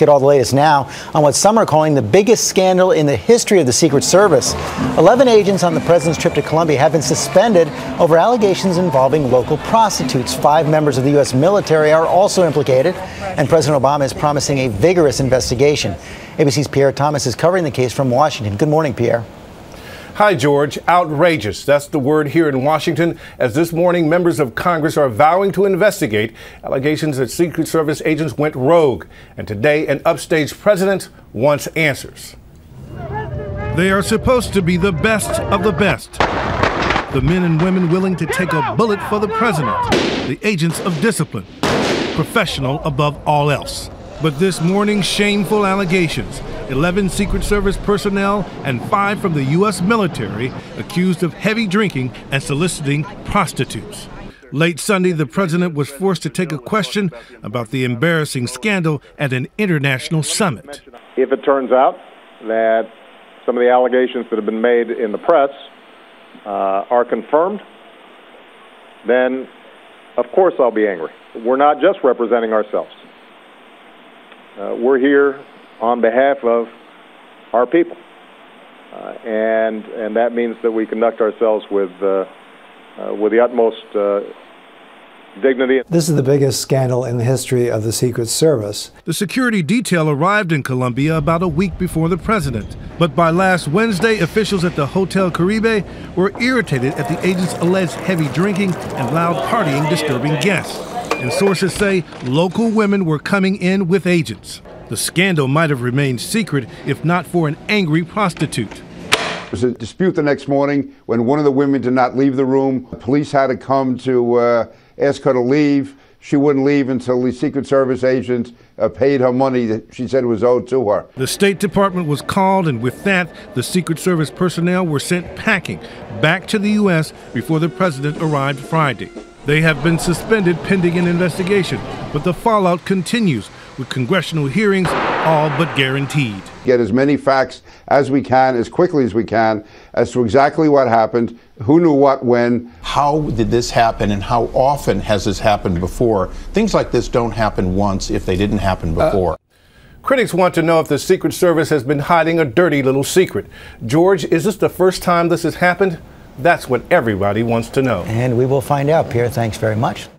get all the latest now on what some are calling the biggest scandal in the history of the Secret Service. Eleven agents on the president's trip to Colombia have been suspended over allegations involving local prostitutes. Five members of the U.S. military are also implicated, and President Obama is promising a vigorous investigation. ABC's Pierre Thomas is covering the case from Washington. Good morning, Pierre. Hi, George. Outrageous. That's the word here in Washington as this morning members of Congress are vowing to investigate allegations that Secret Service agents went rogue. And today, an upstage president wants answers. They are supposed to be the best of the best. The men and women willing to take a bullet for the president, the agents of discipline, professional above all else. But this morning's shameful allegations 11 Secret Service personnel and five from the U.S. military accused of heavy drinking and soliciting prostitutes. Late Sunday, the president was forced to take a question about the embarrassing scandal at an international summit. If it turns out that some of the allegations that have been made in the press uh, are confirmed, then of course I'll be angry. We're not just representing ourselves. Uh, we're here on behalf of our people. Uh, and, and that means that we conduct ourselves with, uh, uh with the utmost uh, dignity. This is the biggest scandal in the history of the Secret Service. The security detail arrived in Colombia about a week before the president. But by last Wednesday, officials at the Hotel Caribe were irritated at the agent's alleged heavy drinking and loud partying disturbing guests. And sources say local women were coming in with agents. The scandal might have remained secret if not for an angry prostitute. There was a dispute the next morning when one of the women did not leave the room. The Police had to come to uh, ask her to leave. She wouldn't leave until the Secret Service agent uh, paid her money that she said was owed to her. The State Department was called, and with that, the Secret Service personnel were sent packing back to the U.S. before the president arrived Friday. They have been suspended pending an investigation, but the fallout continues with congressional hearings all but guaranteed. Get as many facts as we can, as quickly as we can, as to exactly what happened, who knew what when. How did this happen, and how often has this happened before? Things like this don't happen once if they didn't happen uh, before. Uh, Critics want to know if the Secret Service has been hiding a dirty little secret. George, is this the first time this has happened? That's what everybody wants to know. And we will find out. Pierre, thanks very much.